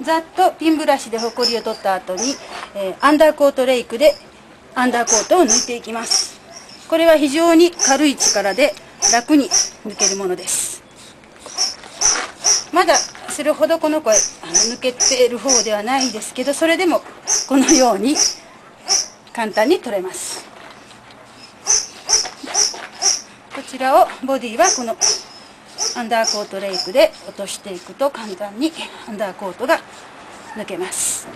ざっとピンブラシでホコリを取った後に、えー、アンダーコートレイクでアンダーコートを抜いていきます。これは非常に軽い力で楽に抜けるものです。まだするほどこの子はあの抜けている方ではないんですけどそれでもこのように簡単に取れます。こちらをボディはこのアンダーコートレイクで落としていくと簡単にアンダーコートが抜けます。